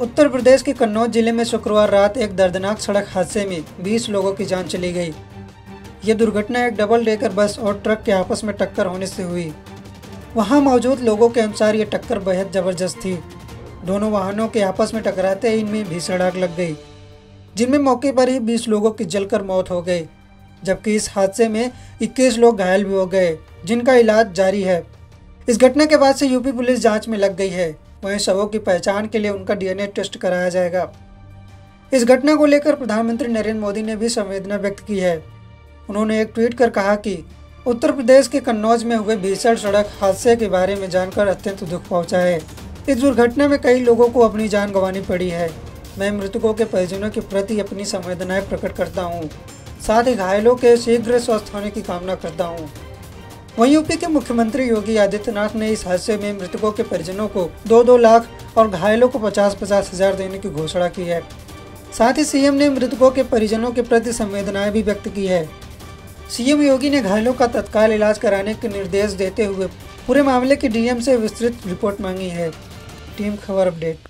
उत्तर प्रदेश के कन्नौज ज़िले में शुक्रवार रात एक दर्दनाक सड़क हादसे में 20 लोगों की जान चली गई। यह दुर्घटना एक डबल डेकर बस और ट्रक के आपस में टक्कर होने से हुई। वहाँ मौजूद लोगों के अनुसार ये टक्कर बेहद ज़बरदस्त थी। दोनों वाहनों के आपस में टकराते ही इनमें भीषण आग लग गई, जिनमें मौके पर ही 20 लोगों की जलकर मौत हो गई, जबकि इस हादसे में 21 लोग घायल भी हो गए, जिनका इलाज जारी है। इस घटना के बाद से यूपी पुलिस जाँच में लग गई है। वहीं शवों की पहचान के लिए उनका डीएनए टेस्ट कराया जाएगा इस घटना को लेकर प्रधानमंत्री नरेंद्र मोदी ने भी संवेदना व्यक्त की है उन्होंने एक ट्वीट कर कहा कि उत्तर प्रदेश के कन्नौज में हुए भीषण सड़क हादसे के बारे में जानकर अत्यंत दुख पहुँचा है इस दुर्घटना में कई लोगों को अपनी जान गंवानी पड़ी है मैं मृतकों के परिजनों के प्रति अपनी संवेदनाएँ प्रकट करता हूँ। साथ ही घायलों के शीघ्र स्वस्थ होने की कामना करता हूँ। वहीं यूपी के मुख्यमंत्री योगी आदित्यनाथ ने इस हादसे में मृतकों के परिजनों को दो दो लाख और घायलों को पचास पचास हज़ार देने की घोषणा की है। साथ ही सीएम ने मृतकों के परिजनों के प्रति संवेदनाएँ भी व्यक्त की है। सीएम योगी ने घायलों का तत्काल इलाज कराने के निर्देश देते हुए पूरे मामले की डीएम से विस्तृत रिपोर्ट मांगी है। टीम खबर अपडेट।